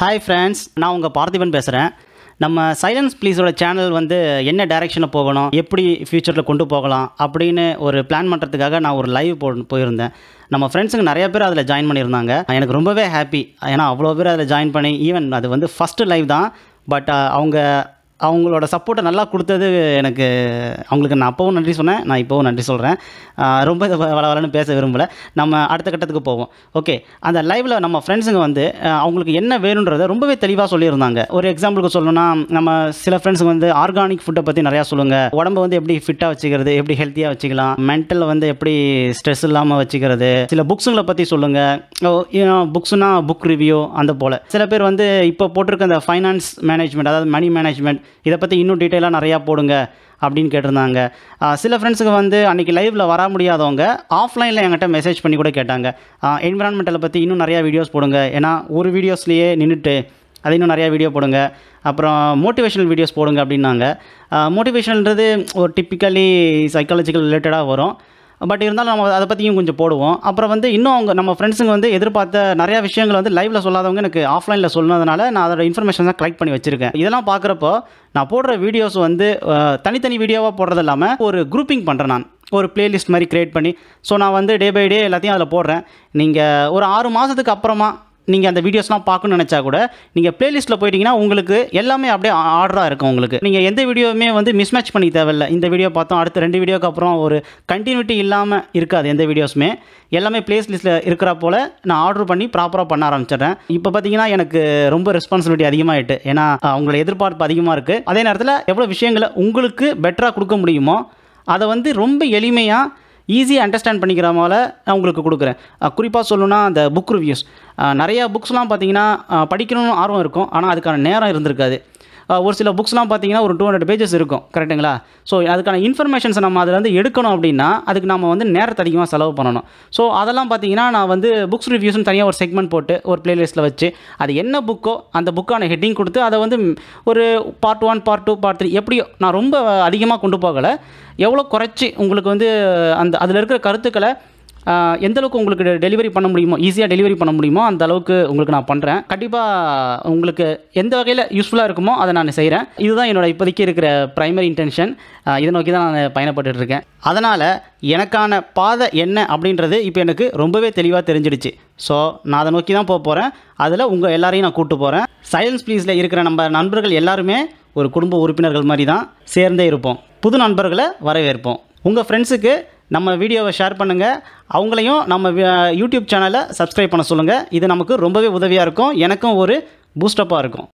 Hi friends நான் உங்கள் பார்த்திபன் பேசுகிறேன் நம்ம சைலன்ஸ் ப்ளீஸோட சேனல் வந்து என்ன டைரெக்ஷனில் போகணும் எப்படி ஃப்யூச்சரில் கொண்டு போகலாம் அப்படின்னு ஒரு பிளான் பண்ணுறதுக்காக நான் ஒரு லைவ் போ போயிருந்தேன். நம்ம ஃப்ரெண்ட்ஸுங்க நிறைய பேர் அதில் ஜாயின் பண்ணியிருந்தாங்க. எனக்கு ரொம்பவே ஹாப்பி ஏன்னா அவ்வளோ பேர் அதில் ஜாயின் பண்ணி ஈவன் அது வந்து ஃபஸ்ட்டு லைவ் தான். பட் அவங்க அவங்களோட சப்போர்ட்டை நல்லா கொடுத்தது எனக்கு அவங்களுக்கு நான் அப்போவும் நன்றி சொன்னேன் நான் இப்போவும் நன்றி சொல்கிறேன் ரொம்ப வள வளன்னு பேச விரும்பலை. நம்ம அடுத்த கட்டத்துக்கு போவோம். ஓகே அந்த லைவில் நம்ம ஃப்ரெண்ட்ஸுங்க வந்து அவங்களுக்கு என்ன வேணுன்றதை ரொம்பவே தெளிவாக சொல்லியிருந்தாங்க. ஒரு எக்ஸாம்பிளுக்கு சொல்லணும்னா நம்ம சில ஃப்ரெண்ட்ஸுங்க வந்து ஆர்கானிக் ஃபுட்டை பற்றி நிறையா சொல்லுங்கள் உடம்பை வந்து எப்படி ஃபிட்டாக வச்சுக்கிறது எப்படி ஹெல்த்தியாக வச்சுக்கலாம். மென்டலில் வந்து எப்படி ஸ்ட்ரெஸ் இல்லாமல் வச்சுக்கிறது. சில புக்ஸுங்களை பற்றி சொல்லுங்கள் புக்ஸுனால் புக் ரிவ்யூ அந்த போல். சில பேர் வந்து இப்போ போட்டிருக்க அந்த ஃபைனான்ஸ் மேனேஜ்மெண்ட் அதாவது மணி மேனேஜ்மெண்ட் இதை பற்றி இன்னும் டீட்டெயிலாக நிறையா போடுங்க அப்படின்னு கேட்டிருந்தாங்க. சில ஃப்ரெண்ட்ஸுக்கு வந்து அன்றைக்கி லைவில் வர முடியாதவங்க ஆஃப்லைனில் என்கிட்ட மெசேஜ் பண்ணி கூட கேட்டாங்க. என்விரான்மெண்டலை பற்றி இன்னும் நிறையா வீடியோஸ் போடுங்க. ஏன்னா ஒரு வீடியோஸ்லேயே நின்றுட்டு அது இன்னும் நிறையா வீடியோ போடுங்க. அப்புறம் மோட்டிவேஷனல் வீடியோஸ் போடுங்க அப்படின்னாங்க. மோட்டிவேஷனல்ன்றது ஒரு டிப்பிக்கலி சைக்காலஜிக்கல் ரிலேட்டடாக வரும். பட் இருந்தாலும் நம்ம அதை பற்றியும் கொஞ்சம் போடுவோம். அப்புறம் வந்து இன்னும் அவங்க நம்ம ஃப்ரெண்ட்ஸுங்க வந்து எதிர்பார்த்த நிறையா விஷயங்கள் வந்து லைவில் சொல்லாதவங்க எனக்கு ஆஃப்லைனில் சொன்னதுனால நான் அதோட இன்ஃபர்மேஷன் தான் கலெக்ட் பண்ணி வச்சுருக்கேன். இதெல்லாம் பார்க்குறப்போ நான் போடுற வீடியோஸ் வந்து தனித்தனி வீடியோவாக போடுறது இல்லாமல் ஒரு குரூப்பிங் பண்ணுறேன் நான். ஒரு பிளேலிஸ்ட் மாதிரி க்ரியேட் பண்ணி. ஸோ நான் வந்து டே பை டே எல்லாத்தையும் அதில் போடுறேன். நீங்கள் ஒரு ஆறு மாதத்துக்கு அப்புறமா நீங்கள் அந்த வீடியோஸ்லாம் பார்க்கணும்னு நினச்சா கூட நீங்கள் ப்ளேலிஸ்ட்டில் போயிட்டீங்கன்னா உங்களுக்கு எல்லாமே அப்படியே ஆர்டராக இருக்கும் உங்களுக்கு. நீங்கள் எந்த வீடியோவுமே வந்து மிஸ்மேட்ச் பண்ணி தேவையில்ல. இந்த வீடியோ பார்த்தோம் அடுத்த ரெண்டு வீடியோக்கு அப்புறம் ஒரு கண்டினியூட்டி இல்லாமல் இருக்காது எந்த வீடியோஸுமே எல்லாமே ப்ளேஸ் லிஸ்ட்டில் இருக்கிற போல் நான் ஆர்டர் பண்ணி ப்ராப்பராக பண்ண ஆரம்பிச்சிடுறேன். இப்போ பார்த்தீங்கன்னா எனக்கு ரொம்ப ரெஸ்பான்சிபிலிட்டி அதிகமாகிட்டு ஏன்னா அவங்களோட எதிர்பார்ப்பு அதிகமாக இருக்குது அதே நேரத்தில் எவ்வளோ விஷயங்களை உங்களுக்கு பெட்டராக கொடுக்க முடியுமோ அதை வந்து ரொம்ப எளிமையாக ஈஸியாக அண்டர்ஸ்டாண்ட் பண்ணிக்கிற போல நான் உங்களுக்கு கொடுக்குறேன். குறிப்பாக சொல்லணும்னா அந்த புக் ரிவ்யூஸ் நிறையா புக்ஸ்லாம் பார்த்தீங்கன்னா படிக்கணும்னு ஆர்வம் இருக்கும். ஆனால் அதுக்கான நேரம் இருந்திருக்காது. ஒரு சில புக்ஸ்லாம் பார்த்தீங்கன்னா ஒரு டூ ஹண்ட்ரட் பேஜஸ் இருக்கும் கரெக்டுங்களா ஸோ அதுக்கான இன்ஃபர்மேஷன்ஸை நம்ம அதில் வந்து எடுக்கணும் அப்படின்னா அதுக்கு நம்ம வந்து நேரத்தை அதிகமாக செலவு பண்ணணும். ஸோ அதெல்லாம் பார்த்தீங்கன்னா நான் வந்து புக்ஸ் ரிவ்யூஸ்னு தனியாக ஒரு செக்மெண்ட் போட்டு ஒரு பிளேலிஸ்ட்டில் வச்சு அது என்ன புக்கோ அந்த புக்கான ஹெட்டிங் கொடுத்து அதை வந்து ஒரு part one part two part three எப்படியோ நான் ரொம்ப அதிகமாக கொண்டு போகலை. எவ்வளோ குறைச்சி உங்களுக்கு வந்து அந்த அதில் இருக்கிற கருத்துக்களை எந்தளவுக்கு உங்களுக்கு டெலிவரி பண்ண முடியுமோ ஈஸியாக டெலிவரி பண்ண முடியுமோ அந்த அளவுக்கு உங்களுக்கு நான் பண்ணுறேன் கண்டிப்பாக உங்களுக்கு எந்த வகையில் யூஸ்ஃபுல்லாக இருக்குமோ அதை நான் செய்கிறேன் இதுதான் என்னோட இப்போதைக்கு இருக்கிற ப்ரைமரி இன்டென்ஷன் இதை நோக்கி தான் நான் பயணப்பட்டுட்டு இருக்கேன். அதனால் எனக்கான பாதை என்ன அப்படின்றது இப்போ எனக்கு ரொம்பவே தெளிவாக தெரிஞ்சிடுச்சு. ஸோ நான் அதை நோக்கி தான் போக போகிறேன் அதில் உங்கள் எல்லாரையும் நான் கூப்பிட்டு போகிறேன் சைலன்ஸ் ப்ளீஸில் இருக்கிற நம்ம நண்பர்கள் எல்லாருமே ஒரு குடும்ப உறுப்பினர்கள் மாதிரி தான் சேர்ந்தே இருப்போம். புது நண்பர்களை வரவேற்போம். உங்கள் ஃப்ரெண்ட்ஸுக்கு நம்ம வீடியோவை ஷேர் பண்ணுங்கள் அவங்களையும் நம்ம யூடியூப் சேனலை சப்ஸ்கிரைப் பண்ண சொல்லுங்கள் இது நமக்கு ரொம்பவே உதவியாக இருக்கும். எனக்கும் ஒரு பூஸ்டப்பாக இருக்கும்.